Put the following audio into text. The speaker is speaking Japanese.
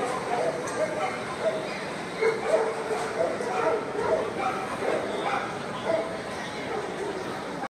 よかった。